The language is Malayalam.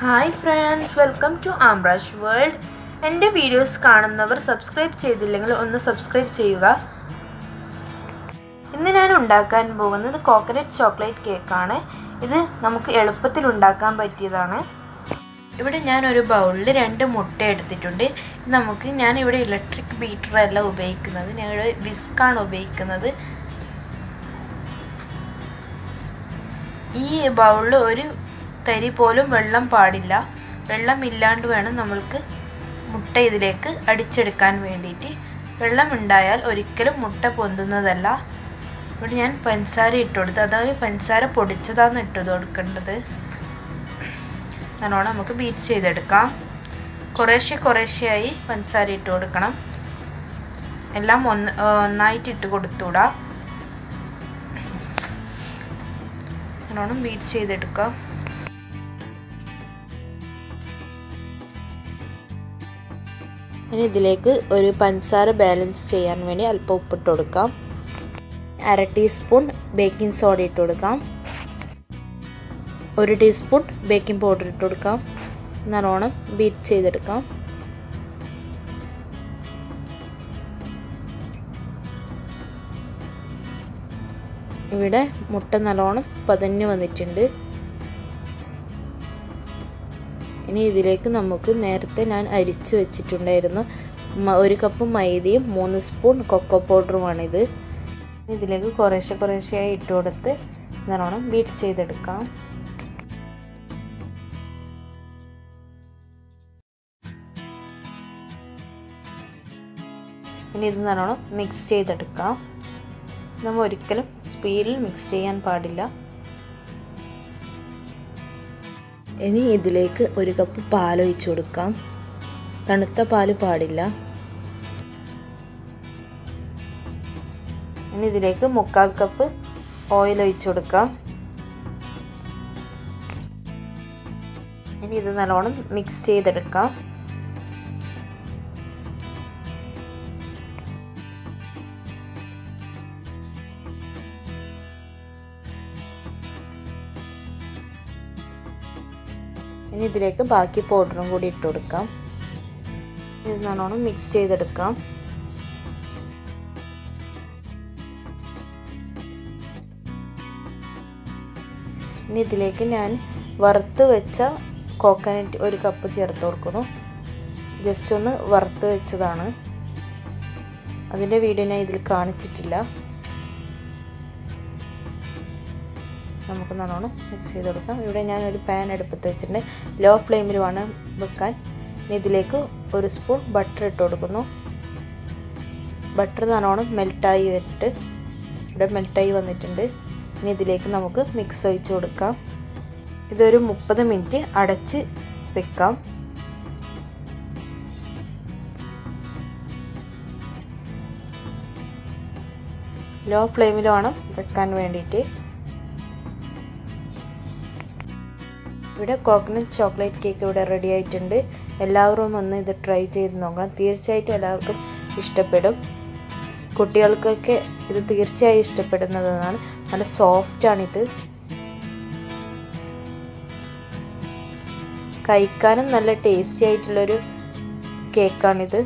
Hi friends welcome to ആംബ്രാഷ് world എന്റെ വീഡിയോസ് കാണുന്നവർ സബ്സ്ക്രൈബ് ചെയ്തില്ലെങ്കിൽ ഒന്ന് സബ്സ്ക്രൈബ് ചെയ്യുക. ഇന്ന് ഞാൻ ഉണ്ടാക്കാൻ പോകുന്നത് കോക്കനട്ട് ചോക്ലേറ്റ് കേക്കാണ് ഇത് നമുക്ക് എളുപ്പത്തിൽ ഉണ്ടാക്കാൻ പറ്റിയതാണ്. ഇവിടെ ഞാൻ ഒരു ബൗളിൽ രണ്ട് മുട്ട എടുത്തിട്ടുണ്ട്. നമുക്ക് ഞാൻ ഇവിടെ ഇലക്ട്രിക് ബീറ്ററല്ല ഉപയോഗിക്കുന്നത്. ഞാൻ ഇവിടെ വിസ്കാണ് ഉപയോഗിക്കുന്നത്. ഈ ബൗളിൽ ഒരു തരി പോലും വെള്ളം പാടില്ല. വെള്ളം ഇല്ലാണ്ട് വേണം നമ്മൾക്ക് മുട്ട ഇതിലേക്ക് അടിച്ചെടുക്കാൻ വേണ്ടിയിട്ട്. വെള്ളം ഉണ്ടായാൽ ഒരിക്കലും മുട്ട പൊന്തുന്നതല്ല. ഇവിടെ ഞാൻ പഞ്ചസാര ഇട്ട് കൊടുത്ത് അതായത് പഞ്ചസാര പൊടിച്ചതാണ് ഇട്ട് കൊടുക്കേണ്ടത്. നല്ലോണം നമുക്ക് ബീറ്റ് ചെയ്തെടുക്കാം. കുറേശ്ശെ കുറേശ്ശെയായി പഞ്ചസാര ഇട്ട് കൊടുക്കണം. എല്ലാം ഒന്ന് ഒന്നായിട്ട് ഇട്ട് കൊടുത്തുകൂടാ നല്ലോണം ബീറ്റ് ചെയ്തെടുക്കാം. ഇനി ഇതിലേക്ക് ഒരു പഞ്ചസാര ബാലൻസ് ചെയ്യാൻ വേണ്ടി അല്പം ഉപ്പിട്ട് കൊടുക്കാം. അര ടീസ്പൂൺ ബേക്കിംഗ് സോഡ ഇട്ട് കൊടുക്കാം. ഒരു ടീസ്പൂൺ ബേക്കിംഗ് പൗഡർ ഇട്ട് കൊടുക്കാം. നല്ലോണം ബീറ്റ് ചെയ്തെടുക്കാം. ഇവിടെ മുട്ട നല്ലോണം പതഞ്ഞു വന്നിട്ടുണ്ട്. ഇനി ഇതിലേക്ക് നമുക്ക് നേരത്തെ ഞാൻ അരിച്ചു വെച്ചിട്ടുണ്ടായിരുന്നു. ഒരു കപ്പ് മൈദയും മൂന്ന് സ്പൂൺ കൊക്കോ പൗഡറുമാണിത് ഇതിലേക്ക് കുറേശ്ശെ കുറേശ്ശെയായി ഇട്ട് കൊടുത്ത് നല്ലോണം ബീറ്റ് ചെയ്തെടുക്കാം. ഇനി ഇത് നല്ലോണം മിക്സ് ചെയ്തെടുക്കാം. നമ്മൾ ഒരിക്കലും സ്പീഡിൽ മിക്സ് ചെയ്യാൻ പാടില്ല. ഇനി ഇതിലേക്ക് ഒരു കപ്പ് പാൽ ഒഴിച്ചു കൊടുക്കാം. തണുത്ത പാൽ പാടില്ല. ഇനി ഇതിലേക്ക് മുക്കാൽ കപ്പ് ഓയിൽ ഒഴിച്ചു കൊടുക്കാം. ഇനി ഇത് നല്ലോണം മിക്സ് ചെയ്തെടുക്കാം. ഇനി ഇതിലേക്ക് ബാക്കി പൗഡറും കൂടി ഇട്ട് കൊടുക്കാം. ഇത് നല്ലോണം മിക്സ് ചെയ്തെടുക്കാം. ഇനി ഇതിലേക്ക് ഞാൻ വറുത്ത് വെച്ച കോക്കനറ്റ് ഒരു കപ്പ് ചേർത്ത് കൊടുക്കുന്നു. ജസ്റ്റ് ഒന്ന് വറുത്ത് വെച്ചതാണ്. അതിന്റെ വീഡിയോ ഞാൻ ഇതിൽ കാണിച്ചിട്ടില്ല. നമുക്ക് നല്ലോണം മിക്സ് ചെയ്ത് കൊടുക്കാം ഇവിടെ ഞാൻ ഒരു പാൻ എടുപ്പത്ത് വെച്ചിട്ടുണ്ട്. ലോ ഫ്ലെയിമിൽ വേണം വെക്കാൻ ഇതിലേക്ക് ഒരു സ്പൂൺ ബട്ടർ ഇട്ട് കൊടുക്കുന്നു. ബട്ടർ നല്ലോണം മെൽട്ടായി വന്നിട്ട് ഇവിടെ മെൽട്ടായി വന്നിട്ടുണ്ട്. ഇനി ഇതിലേക്ക് നമുക്ക് മിക്സ് ഒഴിച്ച് കൊടുക്കാം. ഇതൊരു മുപ്പത് മിനിറ്റ് അടച്ച് വെക്കാം. ലോ ഫ്ലെയിമിൽ വേണം വെക്കാൻ വേണ്ടിയിട്ട്. ഇവിടെ കോക്കനട്ട് ചോക്ലേറ്റ് കേക്ക് ഇവിടെ റെഡി ആയിട്ടുണ്ട്. എല്ലാവരും ഒന്ന് ഇത് ട്രൈ ചെയ്ത് നോക്കണം. തീർച്ചയായിട്ടും എല്ലാവർക്കും ഇഷ്ടപ്പെടും. കുട്ടികൾക്കൊക്കെ ഇത് തീർച്ചയായും ഇഷ്ടപ്പെടുന്നതാണ് നല്ല സോഫ്റ്റാണിത് കഴിക്കാനും നല്ല ടേസ്റ്റി ആയിട്ടുള്ളൊരു കേക്കാണിത്